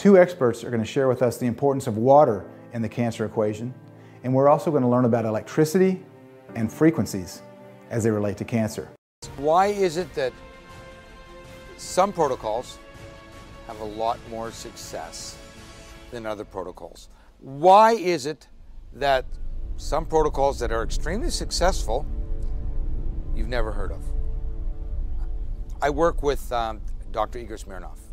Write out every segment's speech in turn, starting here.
Two experts are going to share with us the importance of water in the cancer equation, and we're also going to learn about electricity and frequencies as they relate to cancer. Why is it that some protocols have a lot more success than other protocols? Why is it that some protocols that are extremely successful you've never heard of? I work with um, Dr. Igor Smirnov.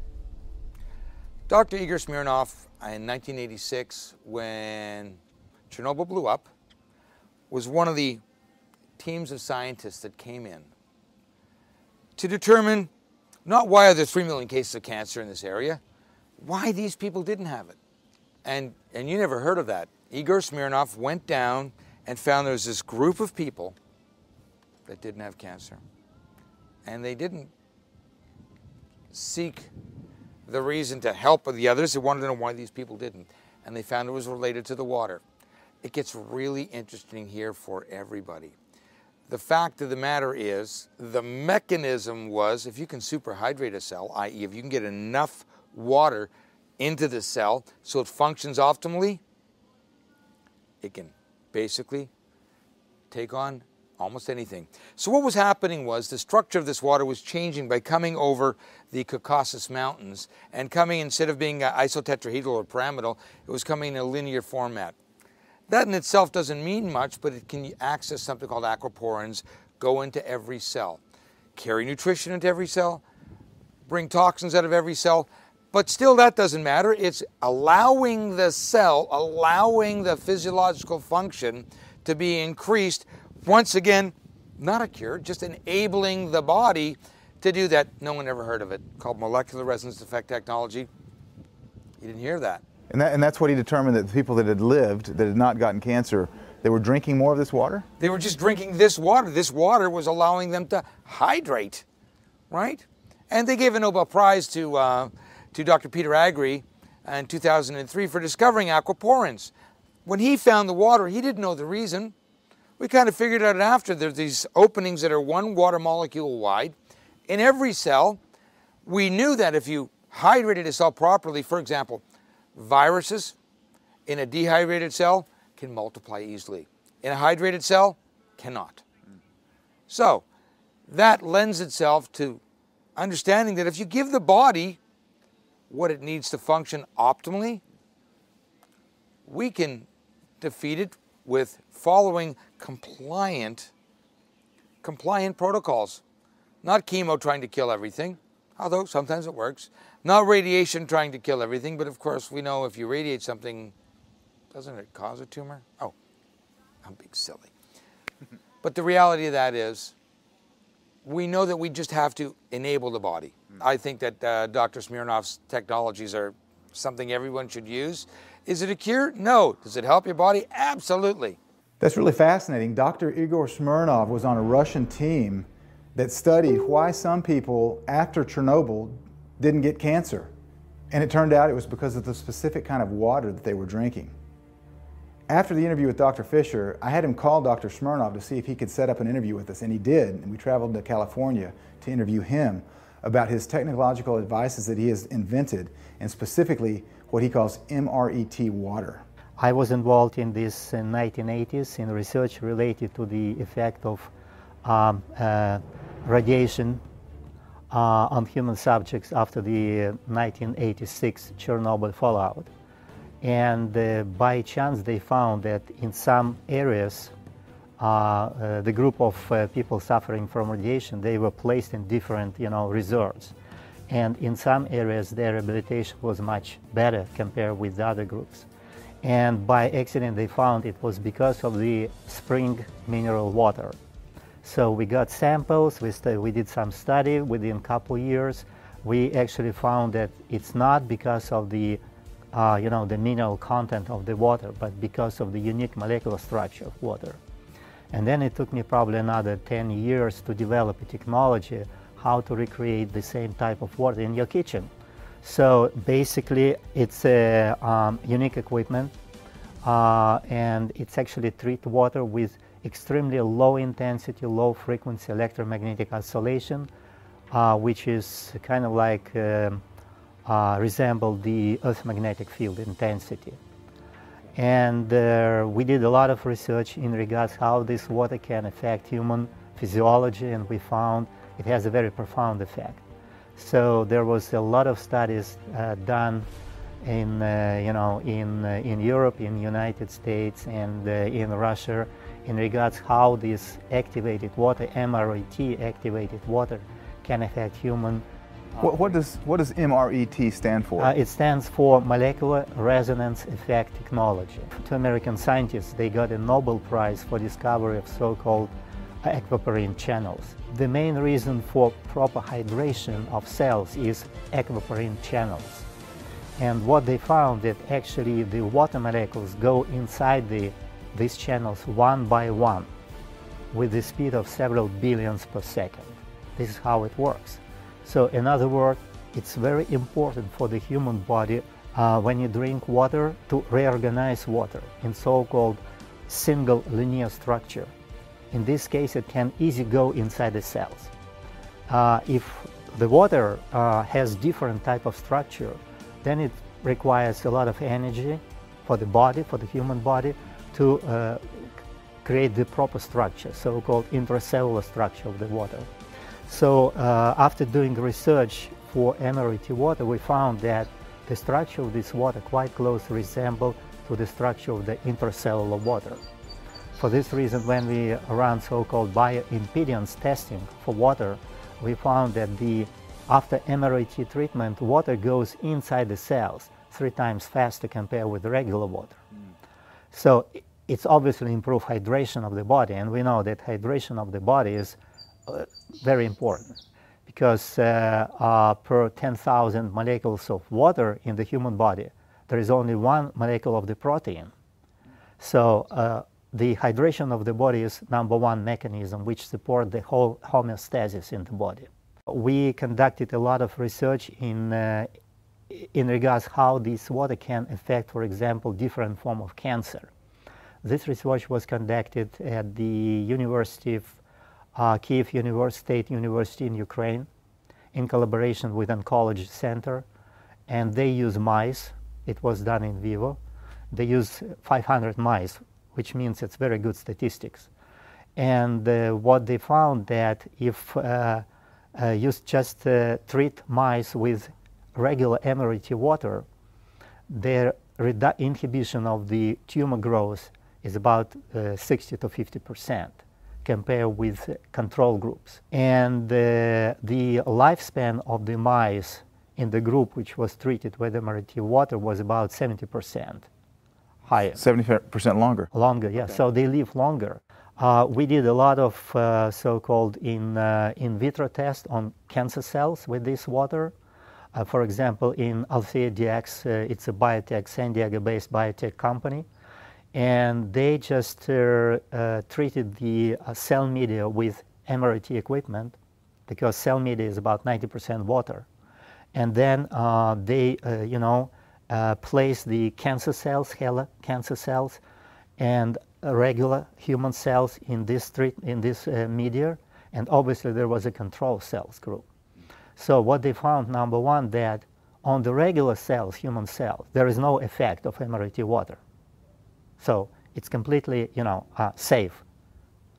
Dr. Igor Smirnov, in 1986, when Chernobyl blew up, was one of the teams of scientists that came in to determine not why are there 3 million cases of cancer in this area, why these people didn't have it. And, and you never heard of that. Igor Smirnov went down and found there was this group of people that didn't have cancer. And they didn't seek the reason to help the others. They wanted to know why these people didn't. And they found it was related to the water. It gets really interesting here for everybody. The fact of the matter is, the mechanism was if you can superhydrate a cell, i.e., if you can get enough water into the cell so it functions optimally, it can basically take on almost anything. So what was happening was the structure of this water was changing by coming over the Caucasus Mountains and coming, instead of being isotetrahedral or pyramidal, it was coming in a linear format. That in itself doesn't mean much, but it can access something called aquaporins, go into every cell, carry nutrition into every cell, bring toxins out of every cell, but still that doesn't matter. It's allowing the cell, allowing the physiological function to be increased once again, not a cure, just enabling the body to do that. No one ever heard of it, called molecular resonance effect technology. You didn't hear that. And, that, and that's what he determined that the people that had lived, that had not gotten cancer, they were drinking more of this water? They were just drinking this water. This water was allowing them to hydrate, right? And they gave a Nobel Prize to, uh, to Dr. Peter Agre in 2003 for discovering aquaporins. When he found the water, he didn't know the reason. We kind of figured out after there's these openings that are one water molecule wide. In every cell, we knew that if you hydrated a cell properly, for example, viruses in a dehydrated cell can multiply easily. In a hydrated cell, cannot. So, that lends itself to understanding that if you give the body what it needs to function optimally, we can defeat it with following compliant, compliant protocols. Not chemo trying to kill everything, although sometimes it works. Not radiation trying to kill everything, but of course we know if you radiate something, doesn't it cause a tumor? Oh, I'm being silly. but the reality of that is, we know that we just have to enable the body. I think that uh, Dr. Smirnov's technologies are something everyone should use. Is it a cure? No. Does it help your body? Absolutely. That's really fascinating. Dr. Igor Smirnov was on a Russian team that studied why some people after Chernobyl didn't get cancer. And it turned out it was because of the specific kind of water that they were drinking. After the interview with Dr. Fisher, I had him call Dr. Smirnov to see if he could set up an interview with us, and he did. And we traveled to California to interview him about his technological advices that he has invented, and specifically what he calls MRET water. I was involved in this in 1980s in research related to the effect of um, uh, radiation uh, on human subjects after the 1986 Chernobyl fallout. And uh, by chance, they found that in some areas, uh, uh, the group of uh, people suffering from radiation, they were placed in different, you know, resorts. And in some areas, their rehabilitation was much better compared with the other groups. And by accident, they found it was because of the spring mineral water. So we got samples, we, we did some study within a couple years. We actually found that it's not because of the, uh, you know, the mineral content of the water, but because of the unique molecular structure of water. And then it took me probably another 10 years to develop a technology how to recreate the same type of water in your kitchen. So basically, it's a um, unique equipment, uh, and it's actually treat water with extremely low intensity, low frequency electromagnetic oscillation, uh, which is kind of like um, uh, resemble the Earth magnetic field intensity. And uh, we did a lot of research in regards how this water can affect human physiology, and we found it has a very profound effect. So there was a lot of studies uh, done in, uh, you know, in, uh, in Europe, in United States, and uh, in Russia in regards how this activated water, MRET activated water, can affect human what, what, does, what does MRET stand for? Uh, it stands for Molecular Resonance Effect Technology. Two American scientists, they got a Nobel Prize for discovery of so-called aquaporin channels. The main reason for proper hydration of cells is aquaporin channels. And what they found that actually the water molecules go inside the, these channels one by one with the speed of several billions per second. This is how it works. So in other words, it's very important for the human body uh, when you drink water to reorganize water in so-called single linear structure. In this case, it can easily go inside the cells. Uh, if the water uh, has different type of structure, then it requires a lot of energy for the body, for the human body, to uh, create the proper structure, so-called intracellular structure of the water. So uh, after doing research for MRET water, we found that the structure of this water quite closely resembled to the structure of the intracellular water. For this reason, when we ran so-called bioimpedance testing for water, we found that the after MRET treatment, water goes inside the cells three times faster compared with regular water. Mm. So it's obviously improved hydration of the body, and we know that hydration of the body is very important because uh, uh, per 10,000 molecules of water in the human body, there is only one molecule of the protein. So uh, the hydration of the body is number one mechanism which support the whole homeostasis in the body. We conducted a lot of research in, uh, in regards how this water can affect, for example, different form of cancer. This research was conducted at the University of uh, Kiev University, State University in Ukraine in collaboration with Oncology Center. And they use mice. It was done in vivo. They use 500 mice, which means it's very good statistics. And uh, what they found that if uh, uh, you just uh, treat mice with regular MRET water, their inhibition of the tumor growth is about uh, 60 to 50 percent compared with control groups. And uh, the lifespan of the mice in the group which was treated with MRET water was about 70% higher. 70% longer? Longer, yeah. Okay. So they live longer. Uh, we did a lot of uh, so-called in, uh, in vitro tests on cancer cells with this water. Uh, for example, in Althea DX, uh, it's a biotech, San Diego-based biotech company and they just uh, uh, treated the uh, cell media with MRET equipment because cell media is about 90% water. And then uh, they, you know, place the cancer cells, HeLa cancer cells, and regular human cells in this, treat, in this media. And obviously there was a control cells group. So what they found, number one, that on the regular cells, human cells, there is no effect of MRET water. So it's completely, you know, uh, safe.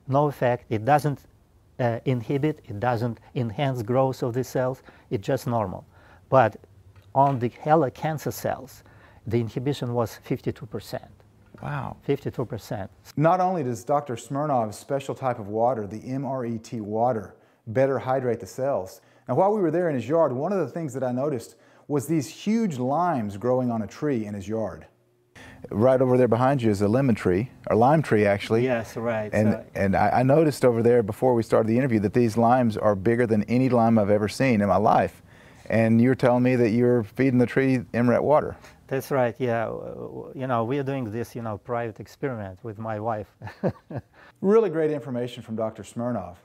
No effect. It doesn't uh, inhibit. It doesn't enhance growth of the cells. It's just normal. But on the HeLa cancer cells, the inhibition was 52%. Wow. 52%. Not only does Dr. Smirnov's special type of water, the MRET water, better hydrate the cells. Now, while we were there in his yard, one of the things that I noticed was these huge limes growing on a tree in his yard right over there behind you is a lemon tree, or lime tree actually. Yes, right. And so, and I, I, noticed over there before we started the interview that these limes are bigger than any lime I've ever seen in my life. And you're telling me that you're feeding the tree MRET water. That's right. Yeah, you know, we are doing this, you know, private experiment with my wife. really great information from Dr. Smirnov.